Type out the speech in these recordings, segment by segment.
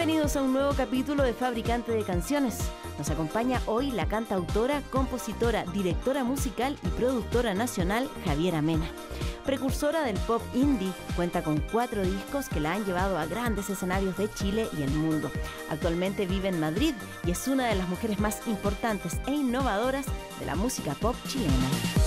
Bienvenidos a un nuevo capítulo de Fabricante de Canciones. Nos acompaña hoy la cantautora, compositora, directora musical y productora nacional Javiera Mena. Precursora del pop indie, cuenta con cuatro discos que la han llevado a grandes escenarios de Chile y el mundo. Actualmente vive en Madrid y es una de las mujeres más importantes e innovadoras de la música pop chilena.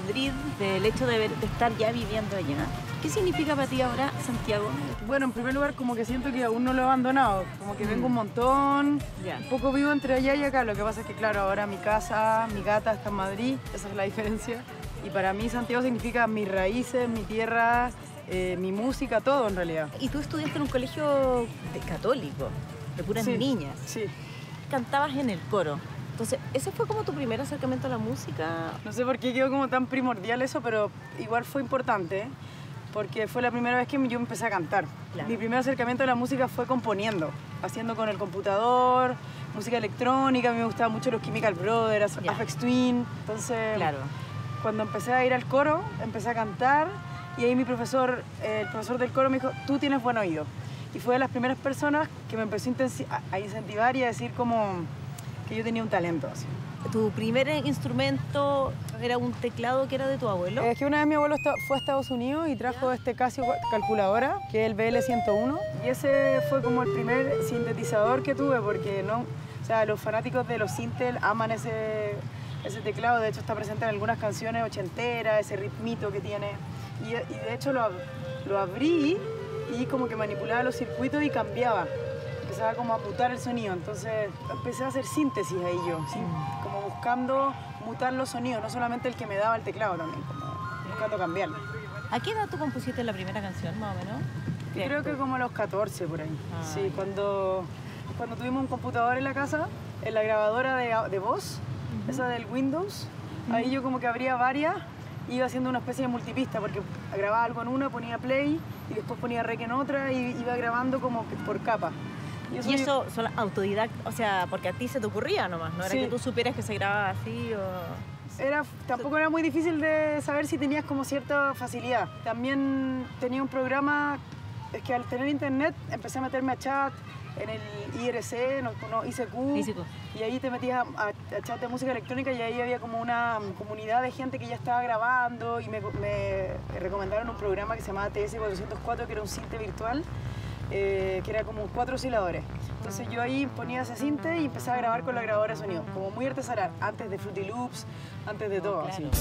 Madrid, del hecho de, de, estar ya viviendo allá. ¿Qué significa para ti ahora Santiago? Bueno, en primer lugar, como que siento que aún no lo he abandonado. Como que mm. vengo un montón, yeah. un poco vivo entre allá y acá. Lo que pasa es que, claro, ahora mi casa, mi gata está en Madrid, esa es la diferencia. Y para mí Santiago significa mis raíces, mi tierra, eh, mi música, todo en realidad. Y tú estudiaste en un colegio católico, de puras sí, niñas. Sí. Cantabas en el coro. Entonces, ¿ese fue como tu primer acercamiento a la música? No sé por qué quedó como tan primordial eso, pero igual fue importante, porque fue la primera vez que yo empecé a cantar. Claro. Mi primer acercamiento a la música fue componiendo, haciendo con el computador, música electrónica, a mí me gustaban mucho los Chemical Brothers. Aphex Twin, entonces Claro. cuando empecé a ir al coro, empecé a cantar y ahí mi profesor, eh, el profesor del coro me dijo, tú tienes buen oído. Y fue de las primeras personas que me empezó a incentivar y a decir como que yo tenía un talento. Así. ¿Tu primer instrumento era un teclado que era de tu abuelo? Es que una vez mi abuelo fue a Estados Unidos y trajo este Casio calculadora, que es el BL101, y ese fue como el primer sintetizador que tuve, porque no, o sea, los fanáticos de los Sintel aman ese, ese teclado, de hecho está presente en algunas canciones ochenteras, ese ritmito que tiene, y, y de hecho lo, lo abrí y como que manipulaba los circuitos y cambiaba. Empezaba como a mutar el sonido, entonces empecé a hacer síntesis ahí yo, sí, como buscando mutar los sonidos, no solamente el que me daba el teclado también, como buscando cambiarlo. ¿A qué edad tú compusiste la primera canción, más o menos? Creo que como a los 14 por ahí. Ah, sí, cuando, cuando tuvimos un computador en la casa, en la grabadora de, de voz, esa del Windows, ahí yo como que abría varias, iba haciendo una especie de multipista, porque grababa algo en una, ponía play y después ponía rec en otra y iba grabando como por capa. Y eso son autodidactas, o sea, porque a ti se te ocurría nomás, no era Sí. que tú supieras que se grababa así o... Era, tampoco era muy difícil de saber si tenías como cierta facilidad. También tenía un programa, es que al tener internet empecé a meterme a chat en el IRC, no, no, ICQ, ICQ. y ahí te metías a, a chat de música electrónica y ahí había como una comunidad de gente que ya estaba grabando y me, me recomendaron un programa que se llamaba TS404, que era un cinte virtual, eh, que era como cuatro osciladores. Entonces yo ahí ponía ese cinte y empezaba a grabar con la grabadora de sonido, como muy artesanal, antes de Fruity Loops, antes de todo. así. Claro.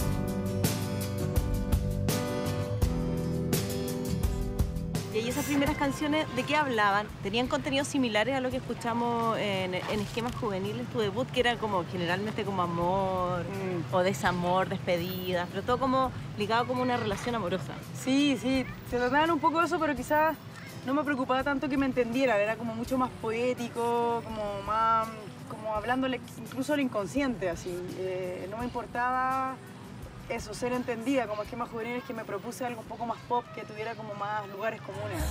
Y esas primeras canciones, ¿de qué hablaban? ¿Tenían contenidos similares a lo que escuchamos en, en esquemas juveniles? Tu debut, que era como generalmente como amor Mm. o desamor, despedidas, pero todo como ligado como una relación amorosa. Sí, sí, se trataban un poco de eso, pero quizás no me preocupaba tanto que me entendieran, era como mucho más poético, como más, como hablándole incluso al inconsciente, así. Eh, no me importaba eso, ser entendida, como esquemas juveniles que me propuse algo un poco más pop, que tuviera como más lugares comunes.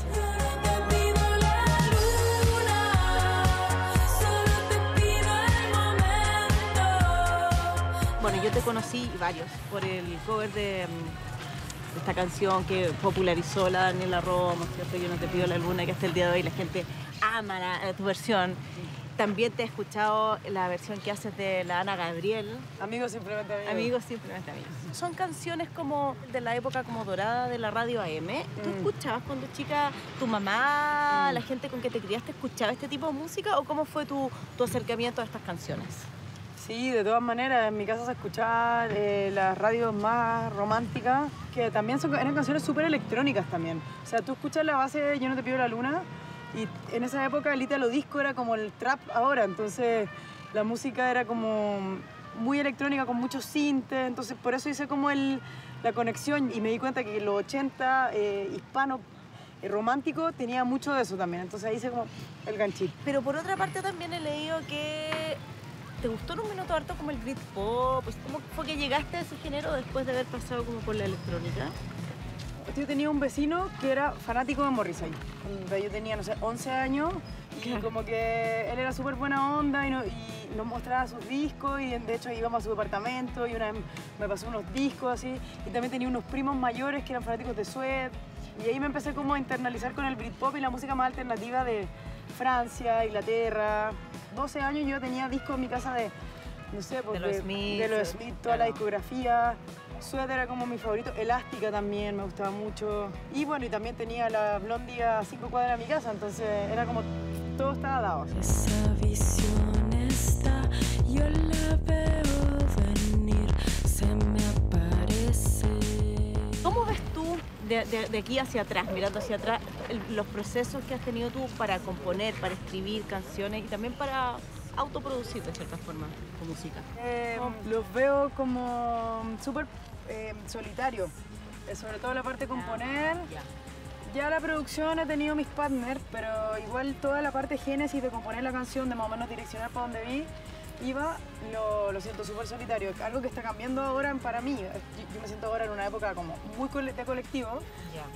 Bueno, yo te conocí varios por el cover de, mm, de esta canción que popularizó la Daniela Romo, ¿cierto? Yo no te pido la luna, que hasta el día de hoy la gente ama la- tu versión. También te he escuchado la versión que haces de la Ana Gabriel, Amigos simplemente amigos. Amigos, simplemente amigos. Son canciones como de la época como dorada de la radio AM. ¿Tú Mm. escuchabas cuando chica tu mamá, la gente con que te criaste, escuchaba este tipo de música o cómo fue tu, tu acercamiento a estas canciones? Sí, de todas maneras, en mi casa se escuchaban eh, las radios más románticas, que también son, eran canciones súper electrónicas también. O sea, tú escuchas la base de Yo no te pido la luna Y en esa época el italo disco era como el trap ahora, entonces la música era como muy electrónica con muchos sintes, entonces por eso hice como el, la conexión y me di cuenta que los 80 eh, hispano eh, romántico tenía mucho de eso también, entonces ahí hice como el ganchito. Pero por otra parte también he leído que te gustó en un minuto harto como el Britpop, pues ¿cómo fue que llegaste a ese género después de haber pasado como por la electrónica? Yo tenía un vecino que era fanático de Morrissey. Yo tenía, no sé, 11 años y como que él era súper buena onda y, no- y nos mostraba sus discos y de hecho íbamos a su departamento y una vez me pasó unos discos así y también tenía unos primos mayores que eran fanáticos de Sued y ahí me empecé como a internalizar con el Britpop y la música más alternativa de Francia, Inglaterra. 12 años yo tenía discos en mi casa de, no sé, pues, los Smiths, de los eh, Smith, toda la discografía. Sued era como mi favorito, Elástica también me gustaba mucho. Y bueno, y también tenía la Blondie a cinco cuadras de mi casa, entonces era como todo estaba dado. Esa visión está, yo la veo de, de- de aquí hacia atrás, mirando hacia atrás, el- los procesos que has tenido tú para componer, para escribir canciones y también para autoproducir de cierta forma tu música? Eh, los veo como súper eh, solitarios, Eh, sobre todo la parte de componer. Ya. Ya la producción he tenido mis partners, pero igual toda la parte génesis de componer la canción, de más o menos direccionar para donde vi, iba, lo, lo siento súper solitario. Algo que está cambiando ahora para mí. Yo, yo me siento ahora en una época como muy de colectivo,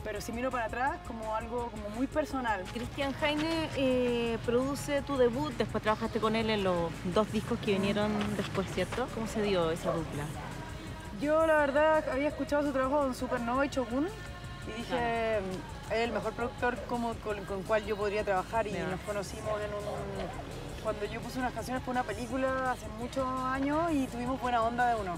pero si miro para atrás, como algo como muy personal. Cristian Jaime eh, produce tu debut, después trabajaste con él en los dos discos que vinieron después, ¿cierto? ¿Cómo se dio esa dupla? Yo la verdad había escuchado su trabajo con Supernova y Shogun y dije, "Mm, es el mejor productor como, con, con cual yo podría trabajar y nos conocimos en un... Cuando yo puse unas canciones para una película hace muchos años y tuvimos buena onda de uno.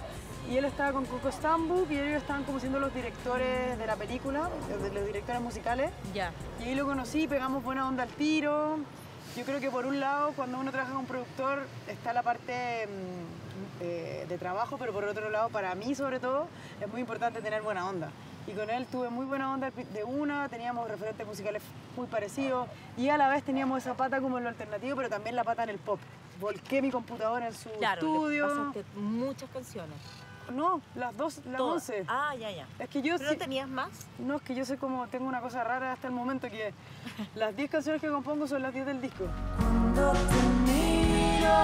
Y él estaba con Coco Stambuk y ellos estaban como siendo los directores de la película, de los directores musicales. Ya. Y ahí lo conocí, pegamos buena onda al tiro. Yo creo que por un lado, cuando uno trabaja con un productor, está la parte mm, eh, de trabajo, pero por otro lado, para mí sobre todo, es muy importante tener buena onda. Y con él tuve muy buena onda de una, teníamos referentes musicales muy parecidos y a la vez teníamos esa pata como en lo alternativo, pero también la pata en el pop. Volqué mi computadora en su Claro, le estudio. pasaste muchas canciones. No, las dos, las Todas. once. Ah, ya, ya. Es que yo ¿Pero no tenías más? no, es que yo sé como tengo una cosa rara hasta el momento que las 10 canciones que compongo son las 10 del disco. Cuando te miro,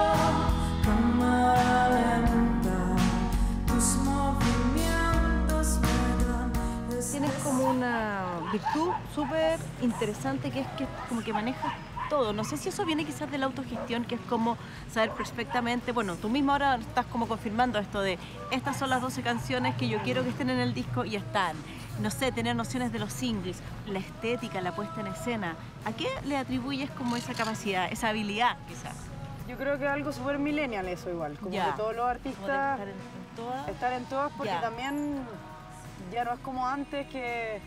Tienes como una virtud súper interesante que es que como que manejas todo. No sé si eso viene quizás de la autogestión, que es como saber perfectamente, bueno, tú mismo ahora estás como confirmando esto de estas son las 12 canciones que yo quiero que estén en el disco y están. No sé, tener nociones de los singles, la estética, la puesta en escena. ¿A qué le atribuyes como esa capacidad, esa habilidad quizás? Yo creo que algo súper millennial eso igual, como Ya. que todos los artistas estar en, en todas. estar en todas porque Ya. también ya no es como antes que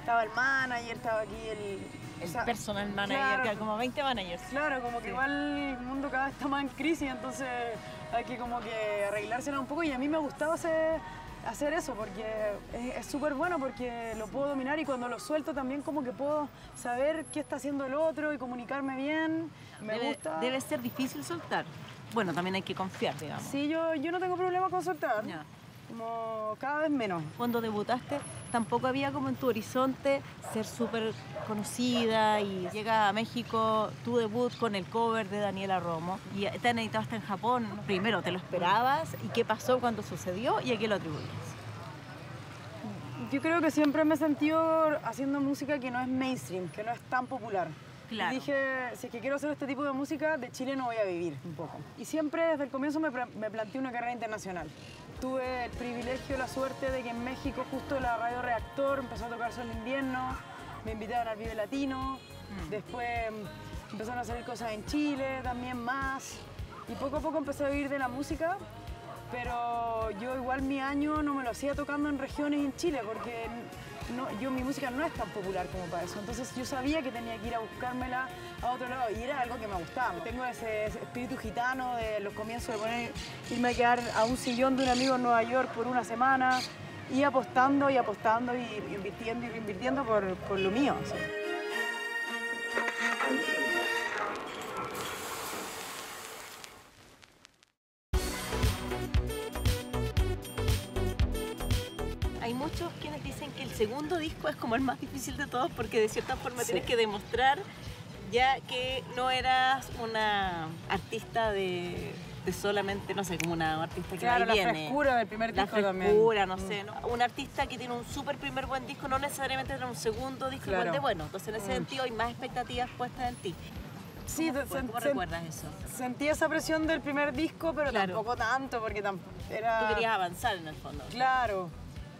estaba el manager, estaba aquí el... o El sea, personal manager, claro. que hay como 20 managers. Claro, como que Sí. igual el mundo cada vez está más en crisis, entonces hay que como que arreglársela un poco y a mí me gustaba hacer, hacer eso porque es súper bueno porque lo puedo dominar y cuando lo suelto también como que puedo saber qué está haciendo el otro y comunicarme bien. Me debe, gusta. debe ser difícil soltar. Bueno, también hay que confiar, digamos. Sí, yo, yo no tengo problema con soltar. Como cada vez menos. Cuando debutaste, tampoco había como en tu horizonte ser súper conocida y llega a México tu debut con el cover de Daniela Romo y te han editado hasta en Japón. Primero, ¿te lo esperabas? ¿Y qué pasó cuando sucedió? ¿Y a qué lo atribuyes? Yo creo que siempre me he sentido haciendo música que no es mainstream, que no es tan popular. Claro. Y dije, si es que quiero hacer este tipo de música, de Chile no voy a vivir un poco. Y siempre desde el comienzo me, me planteé una carrera internacional. Tuve el privilegio, la suerte de que en México justo la radio Reactor empezó a tocar Sol de Invierno, me invitaron al Vive Latino, después mm, empezaron a salir cosas en Chile también más. Y poco a poco empecé a vivir de la música, pero yo igual mi año no me lo hacía tocando en regiones en Chile porque no, yo mi música no es tan popular como para eso. Entonces yo sabía que tenía que ir a buscármela a otro lado y era algo que me gustaba. Tengo ese, espíritu gitano de los comienzos de poner, irme a quedar a un sillón de un amigo en Nueva York por una semana y apostando y apostando y invirtiendo y reinvirtiendo por, por lo mío. Como el más difícil de todos porque de cierta forma Sí. tienes que demostrar ya que no eras una artista de, de solamente, no sé, como una artista que Claro, la viene. frescura del primer La disco también. frescura, no Mm. sé, ¿no? un artista que tiene un súper primer buen disco no necesariamente tiene un segundo disco Claro. igual de bueno, entonces en ese Mm. sentido hay más expectativas puestas en ti. Sí, ¿Cómo, sen- ¿Cómo sen- recuerdas eso? sentí esa presión del primer disco, pero Claro. tampoco tanto, porque tam- era... Tú querías avanzar en el fondo. Claro.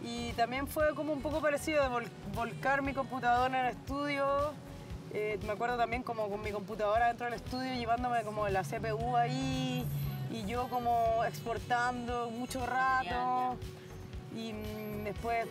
Y también fue como un poco parecido de vol- volcar mi computadora en el estudio. Eh, me acuerdo también como con mi computadora dentro del estudio llevándome como la CPU ahí y yo como exportando mucho rato. Y mm, después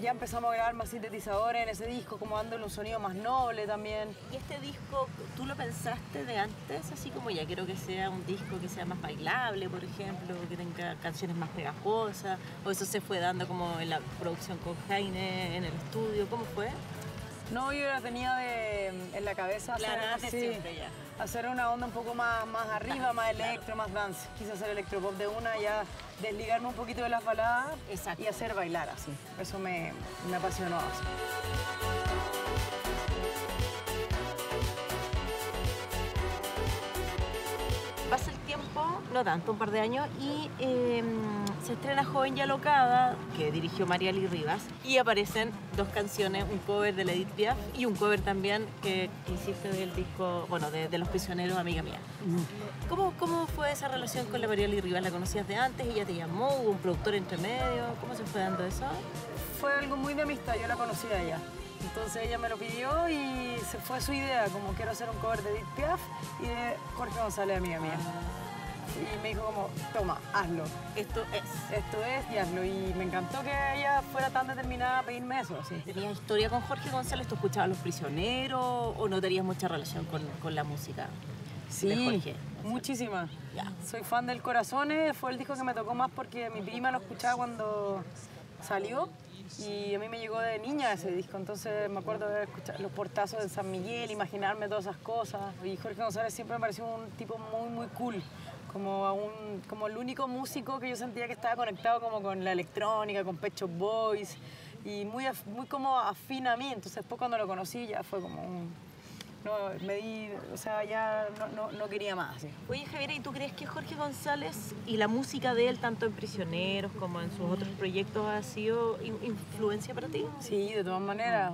ya empezamos a grabar más sintetizadores en ese disco, como dándole un sonido más noble también. ¿Y este disco, tú lo pensaste de antes, así como ya quiero que sea un disco que sea más bailable, por ejemplo, que tenga canciones más pegajosas? ¿O eso se fue dando como en la producción con Jaime en el estudio? ¿Cómo fue? No, yo la tenía de- en la cabeza hacer, sí, siempre ya. hacer una onda un poco más, más arriba, más electro, más dance. Quise hacer electropop de una, ya desligarme un poquito de las baladas Exacto. y hacer bailar así. Eso me, me apasionó. así. No tanto, un par de años, y eh, se estrena Joven y Alocada, que dirigió Mariali Rivas, y aparecen dos canciones, un cover de la Edith Piaf y un cover también que, que hiciste del disco, bueno, de, de Los Prisioneros, amiga mía. ¿Cómo, ¿Cómo fue esa relación con la Mariali Rivas? ¿La conocías de antes? ¿Ella te llamó? ¿Hubo un productor entre medio? ¿Cómo se fue dando eso? Fue algo muy de amistad, yo la conocía a ella. Entonces ella me lo pidió y se fue su idea, como quiero hacer un cover de Edith Piaf y de Jorge González, amiga mía. Y me dijo como, toma, hazlo. Esto es. Esto es y hazlo. Y me encantó que ella fuera tan determinada a pedirme eso. Así. ¿Tenías historia con Jorge González? ¿Tú escuchabas Los Prisioneros o no tenías mucha relación con, con la música? de Sí, Jorge? muchísima. Ya. Soy fan del Corazones, fue el disco que me tocó más porque mi prima lo escuchaba cuando salió y a mí me llegó de niña ese disco, entonces me acuerdo de haber escuchado los portazos de San Miguel, imaginarme todas esas cosas. Y Jorge González siempre me pareció un tipo muy, muy cool. Como, a un- como el único músico que yo sentía que estaba conectado como con la electrónica, con Pet Shop Boys y muy, af- muy como afín a mí. Entonces después cuando lo conocí ya fue como un, no, me di, o sea, ya no, no, no quería más. así. Oye, Javier, ¿y tú crees que Jorge González y la música de él, tanto en Prisioneros como en sus otros proyectos, ha sido in- influencia para ti? Sí, de todas maneras.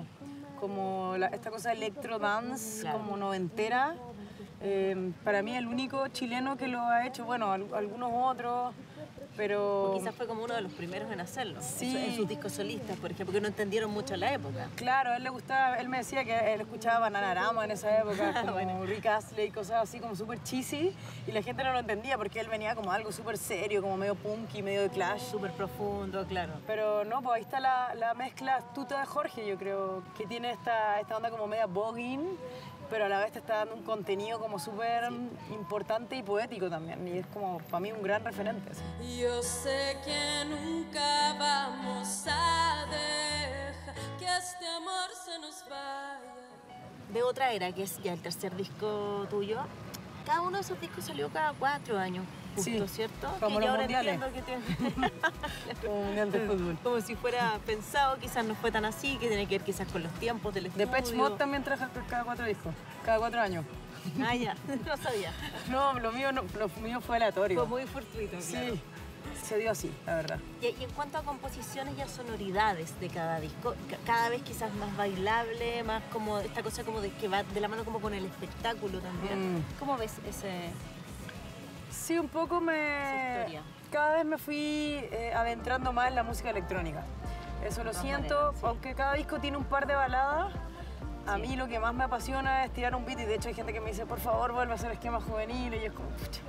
Como la- esta cosa electro dance, Claro. como noventera. Eh, para mí el único chileno que lo ha hecho, bueno, al- algunos otros, pero... O quizás fue como uno de los primeros en hacerlo. Sí. En sus discos solistas, por ejemplo, que no entendieron mucho la época. Claro, a él le gustaba, él me decía que él escuchaba Bananarama en esa época, como Bueno. Rick Astley, cosas así como súper cheesy, y la gente no lo entendía porque él venía como algo súper serio, como medio punky, medio de clash. Súper profundo, claro. Pero no, pues ahí está la, la mezcla astuta de Jorge, yo creo, que tiene esta, esta onda como media voguing, pero a la vez te está dando un contenido como súper importante y poético también. Y es como, para mí, un gran referente. así. Yo sé que nunca vamos a dejar que este amor se nos vaya. De otra era, que es ya el tercer disco tuyo. Cada uno de esos discos salió cada cuatro años, justo, Sí, ¿cierto? como que los yo ahora mundiales. entiendo que tiene... Un mundial de fútbol. Como si fuera pensado, quizás no fue tan así, que tiene que ver quizás con los tiempos del estudio. De Patch Mod también traje cada cuatro discos, cada cuatro años. Ah, ya, no sabía. No, lo mío, no, lo mío fue aleatorio. Fue muy fortuito, claro. Sí, se dio así, la verdad. Y, en cuanto a composiciones y a sonoridades de cada disco, ca- cada vez quizás más bailable, más como esta cosa como de que va de la mano como con el espectáculo también. Mm. ¿Cómo ves ese...? Sí, un poco me... Cada vez me fui eh, adentrando más en la música electrónica. Eso lo siento, sí. aunque cada disco tiene un par de baladas. A mí lo que más me apasiona es tirar un beat y de hecho hay gente que me dice, por favor, vuelve a hacer esquemas juveniles y es como, pucha,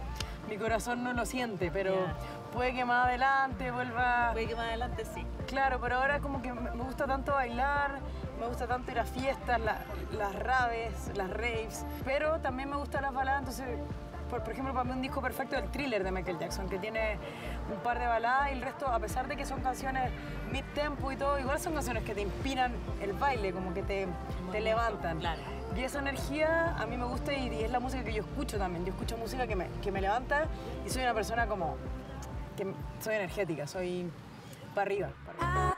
mi corazón no lo siente, pero Ya. puede que más adelante vuelva... Puede que más adelante sí. Claro, pero ahora como que me me gusta tanto bailar, me gusta tanto ir a fiestas, la- las raves, las raves, pero también me gustan las baladas, entonces, por, por ejemplo, para mí un disco perfecto es el thriller de Michael Jackson, que tiene un par de baladas y el resto, a pesar de que son canciones mid-tempo y todo, igual son canciones que te inspiran el baile, como que te, te levantan. Claro. Y esa energía a mí me gusta y, y es la música que yo escucho también. Yo escucho música que me, que me levanta y soy una persona como que soy energética, soy para arriba. para arriba.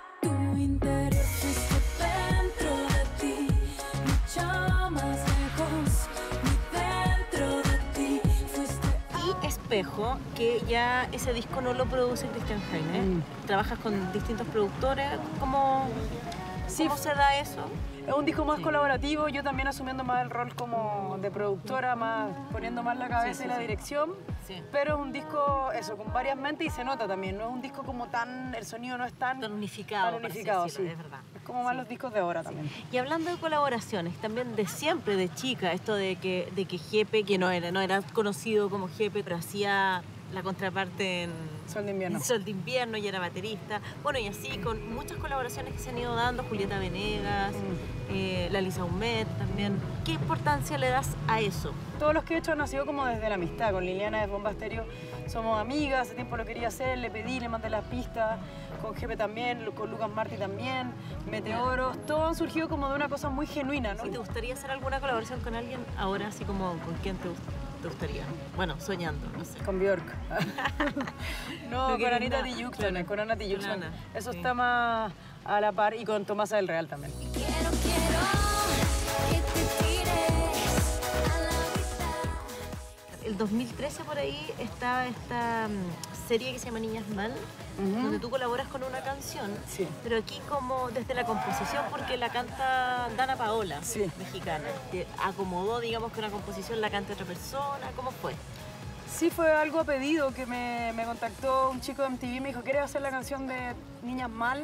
Espejo, que ya ese disco no lo produce Cristian Jaime. Mm. Trabajas con distintos productores. ¿Cómo, Sí. ¿Cómo se da eso? Es un disco más colaborativo, yo también asumiendo más el rol como de productora, más poniendo más la cabeza Sí, sí, y la sí. dirección. Sí. Pero es un disco, eso, con varias mentes y se nota también. No es un disco como tan, el sonido no es tan, Tan unificado, tan unificado, decirlo, sí. es verdad. Es como más Sí. los discos de ahora también. Y hablando de colaboraciones, también de siempre, de chica, esto de que, de que Jepe, que no era, no era conocido como Jepe, pero hacía la contraparte en Sol de invierno. en Sol de Invierno y era baterista. Bueno, y así con muchas colaboraciones que se han ido dando, Julieta Venegas, Mm. eh, la Lisa Humet también. ¿Qué importancia le das a eso? Todos los que he hecho han nacido como desde la amistad. Con Liliana de Bomba Estéreo somos amigas, hace tiempo lo quería hacer, le pedí, le mandé las pistas. Con Jepe también, con Lucas Martí también, Meteoros. Todos han surgido como de una cosa muy genuina, ¿no? Si te gustaría hacer alguna colaboración con alguien, ahora así como con quién te, gust- te gustaría. Bueno, soñando, no sé. Con Bjork. no, No con Anita Claro. con Ana Eso sí. está más a la par y con Tomasa del Real también. Quiero, quiero El 2013 por ahí está esta mm, serie que se llama Niñas Mal, donde tú colaboras con una canción, Sí. pero aquí como desde la composición, porque la canta Dana Paola, Sí. mexicana. Te acomodó, digamos, que una composición la cante otra persona, ¿cómo fue? Sí, fue algo a pedido que me, me contactó un chico de MTV, me dijo, ¿quieres hacer la canción de Niñas Mal?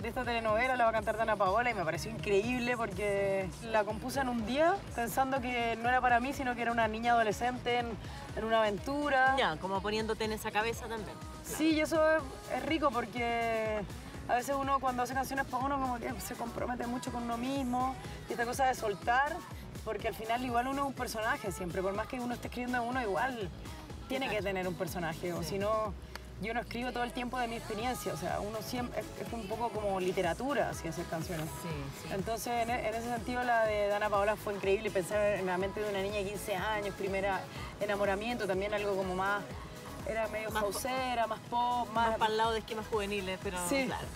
De esta telenovela, la va a cantar Dana Paola y me pareció increíble porque la compuse en un día pensando que no era para mí, sino que era una niña adolescente en, en una aventura. Ya, como poniéndote en esa cabeza también. Sí, y eso es, es rico porque a veces uno cuando hace canciones para uno como que se compromete mucho con uno mismo y esta cosa de soltar, porque al final igual uno es un personaje siempre, por más que uno esté escribiendo a uno igual tiene que tener un personaje, o si no yo no escribo todo el tiempo de mi experiencia, o sea, uno siempre es, es un poco como literatura así hacer canciones. Sí, sí. Entonces, en, en ese sentido, la de Dana Paola fue increíble. Pensar en la mente de una niña de 15 años, primera enamoramiento, también algo como más. Era medio Más más pop, Más más. para el lado de esquemas juveniles, pero Sí. claro.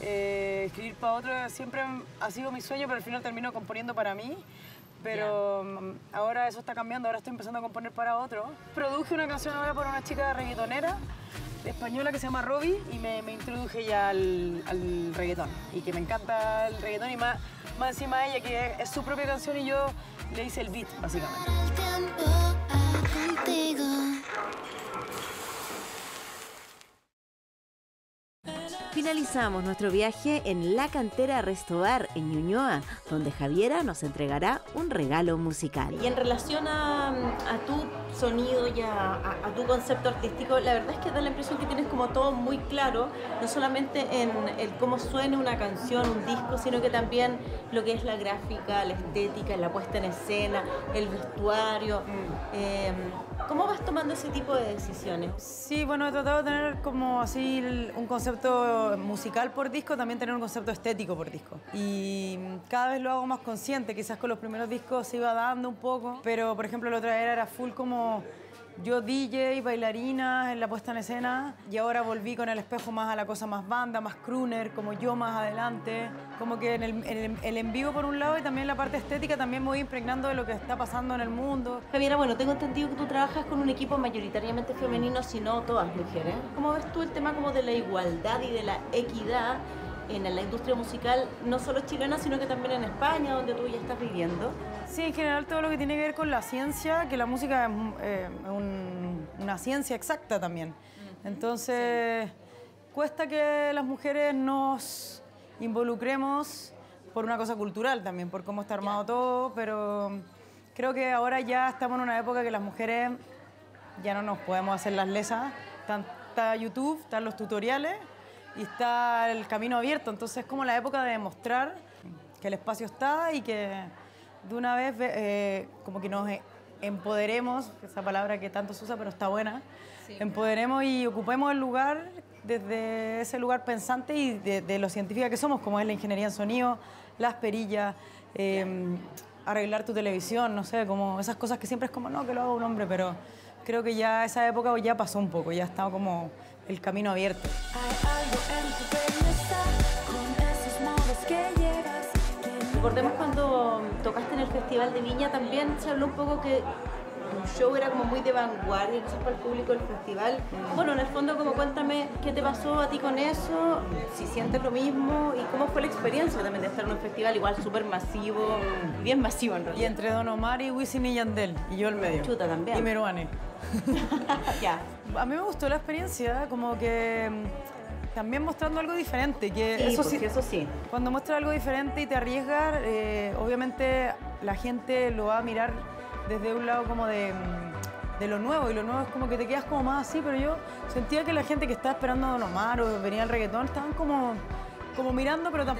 Eh, escribir para otro siempre ha sido mi sueño, pero al final termino componiendo para mí. Pero mm, ahora eso está cambiando, ahora estoy empezando a componer para otro. Produje una canción ahora para una chica reggaetonera española que se llama Robbie y me, me introduje ya al, reggaetón. Y que me encanta el reggaetón y más, más encima ella que es su propia canción y yo le hice el beat, básicamente. El tiempo ah, contigo. Finalizamos nuestro viaje en la cantera Restobar en Ñuñoa, donde Javiera nos entregará un regalo musical. Y en relación a, a tu sonido y a, a- a tu concepto artístico, la verdad es que da la impresión que tienes como todo muy claro, no solamente en el cómo suena una canción, un disco, sino que también lo que es la gráfica, la estética, la puesta en escena, el vestuario. Eh, ¿Cómo vas tomando ese tipo de decisiones? Sí, bueno, he tratado de tener como así un concepto musical por disco, también tener un concepto estético por disco. Y mm, cada vez lo hago más consciente, quizás con los primeros discos se iba dando un poco, pero por ejemplo la otra era, era full como yo DJ, bailarina en la puesta en escena y ahora volví con el espejo más a la cosa más banda, más crooner, como yo más adelante, como que en el, en el- en vivo por un lado y también la parte estética también me voy impregnando de lo que está pasando en el mundo. Javiera, bueno, tengo entendido que tú trabajas con un equipo mayoritariamente femenino, si no todas mujeres. ¿Cómo ves tú el tema como de la igualdad y de la equidad en la industria musical, no solo chilena, sino que también en España, donde tú ya estás viviendo? Sí, en general todo lo que tiene que ver con la ciencia, que la música es eh, un- una ciencia exacta también. Entonces, cuesta que las mujeres nos involucremos por una cosa cultural también, por cómo está armado todo, pero creo que ahora ya estamos en una época que las mujeres ya no nos podemos hacer las lesas. Está YouTube, están los tutoriales y está el camino abierto. Entonces es como la época de demostrar que el espacio está y que de una vez ve- eh, como que nos e- empoderemos, esa palabra que tanto se usa pero está buena, empoderemos y ocupemos el lugar desde ese lugar pensante y de, de lo científica que somos, como es la ingeniería en sonido, las perillas, eh, arreglar tu televisión, no sé, como esas cosas que siempre es como, no, que lo haga un hombre, pero creo que ya esa época ya pasó un poco, ya está como el camino abierto. Hay algo en tu belleza con esos modos que llevas. que Recordemos cuando tocaste en el Festival de Viña, también se habló un poco que tu show era como muy de vanguardia, quizás para el público del festival. Bueno, en el fondo, como cuéntame qué te pasó a ti con eso, si sientes lo mismo y cómo fue la experiencia también de estar en un festival igual súper masivo, bien masivo en Y realidad. entre Don Omar y Wisin y Yandel, y yo el medio. Chuta también. Y Meruane. ya. A mí me gustó la experiencia, como que mm, también mostrando algo diferente, que Sí, eso sí, eso sí. Cuando muestras algo diferente y te arriesgas, eh, obviamente la gente lo va a mirar desde un lado como de, mm, de lo nuevo y lo nuevo es como que te quedas como más así, pero yo sentía que la gente que estaba esperando a Don Omar o venía el reggaetón estaban como, como mirando, pero tam-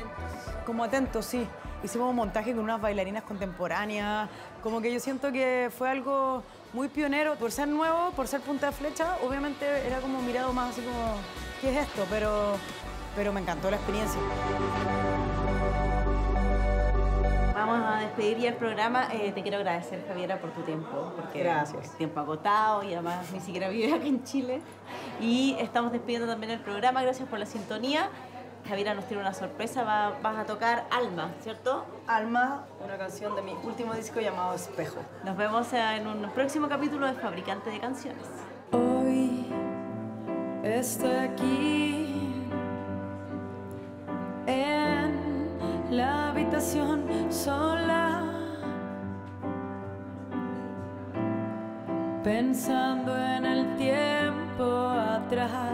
como atentos, sí. Hicimos un montaje con unas bailarinas contemporáneas, como que yo siento que fue algo muy pionero, por ser nuevo, por ser punta de flecha, obviamente era como mirado más así como, ¿qué es esto? Pero, pero me encantó la experiencia. Vamos a despedir ya el programa. Eh, te quiero agradecer, Javiera, por tu tiempo. Porque Gracias. tiempo agotado y además ni siquiera vives acá en Chile. Y estamos despidiendo también el programa. Gracias por la sintonía. Javiera nos tiene una sorpresa. Va- vas a tocar Alma, ¿cierto? Alma, una canción de mi último disco llamado Espejo. Nos vemos en un próximo capítulo de Fabricante de Canciones. Hoy estoy aquí en la habitación sola, pensando en el tiempo atrás